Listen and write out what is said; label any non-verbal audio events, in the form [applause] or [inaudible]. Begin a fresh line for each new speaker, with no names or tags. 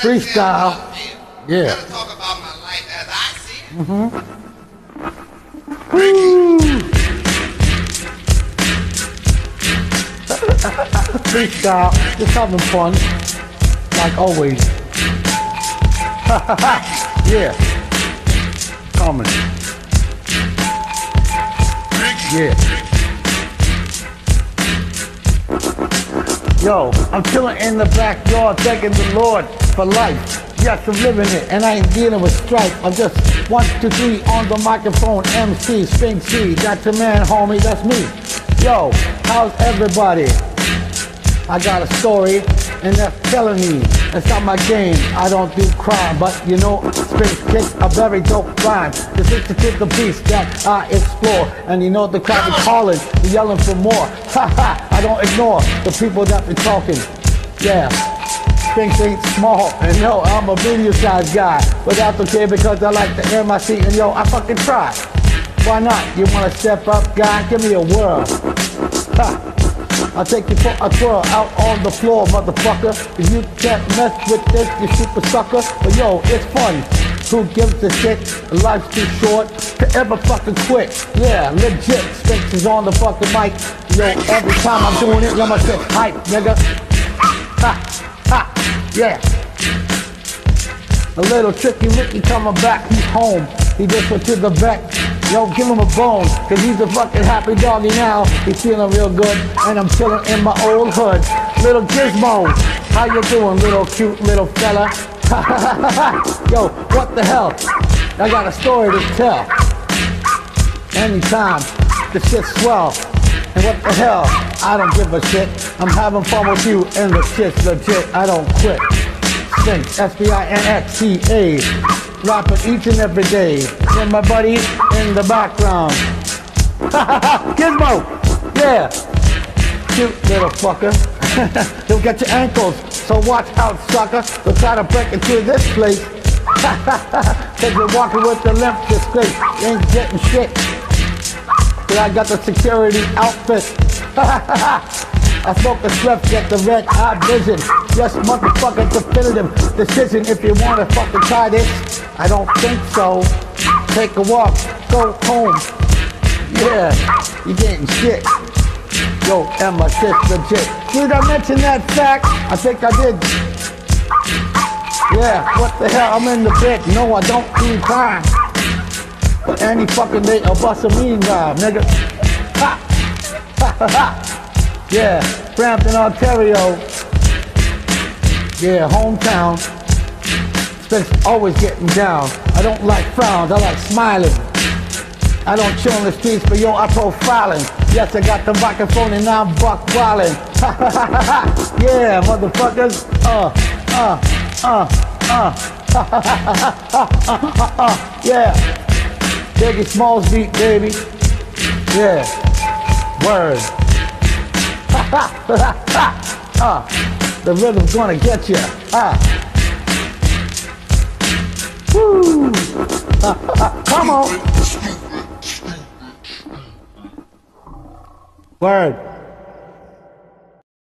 Freestyle. Yeah.
Talk about my life as I see it. Mm-hmm.
Freestyle. Just having fun. Like always. [laughs] yeah. Coming. Yeah. Yo, I'm chilling in the backyard, thanking the Lord for life. Yes, I'm living it, and I ain't dealing with strife. I'm just one, two, three on the microphone, MC, Spring C. That's your man, homie, that's me. Yo, how's everybody? I got a story, and that's felony. It's not my game. I don't do crime, but you know, Spring kicks a very dope rhyme. This is the tip the piece that I explore, and you know the crowd is calling, yelling for more. [laughs] Ha ha! I don't ignore the people that be talking. Yeah. Sphinx ain't small, and yo, I'm a medium-sized guy. But that's okay because I like to air my seat, and yo, I fucking try. Why not? You wanna step up, guy? Give me a whirl. Ha! I'll take you for a twirl out on the floor, motherfucker. If you can't mess with this, you super sucker. But yo, it's fun. Who gives a shit? Life's too short to ever fucking quit. Yeah, legit. Sphinx is on the fucking mic. Yo, every time I'm doing it, I'ma say hype, nigga. Ha, yeah. A little tricky Ricky coming back, he's home. He just went to the vet. Yo, give him a bone, cause he's a fucking happy doggy now. He's feeling real good, and I'm chilling in my old hood. Little Gizmo, how you doing, little cute little fella? [laughs] Yo, what the hell? I got a story to tell. Anytime, the shit's swell. And what the hell? I don't give a shit. I'm having fun with you, and the shit's legit. I don't quit. Sphinx, S-B-I-N-X-T-A. Rapping each and every day. And my buddy in the background. [laughs] Gizmo! Yeah! Cute little fucker. [laughs] You'll get your ankles, so watch out, sucker. They'll try to break into this place. [laughs] Cause you're walking with the limp disgrace. Ain't getting shit. Cause I got the security outfit. [laughs] I smoke the swift, get the red eye vision. Yes, motherfucking definitive decision. If you wanna fucking try this, I don't think so. Take a walk, go home. Yeah, you getting shit. Yo, Emma, shit's legit. Did I mention that fact? I think I did. Yeah, what the hell? I'm in the bed. No, I don't do crime. Any fucking day, I'll bust a mean guy, nigga. Ha! Ha ha ha! Yeah, Brampton, Ontario. Yeah, hometown. Spence always getting down. I don't like frowns, I like smiling. I don't chill in the streets, but yo, I profiling. Yes, I got the microphone and I'm buck wildin'. [laughs] Ha ha ha ha ha! Yeah, motherfuckers. Uh, uh, uh, uh. [laughs] Ha ha ha ha ha ha ha ha! Yeah. Biggie Smalls beat, baby. Yeah. Word. [laughs] Uh, the rhythm's gonna get ya. Ah. Woo! Ha, [laughs] ha. Come on. Word.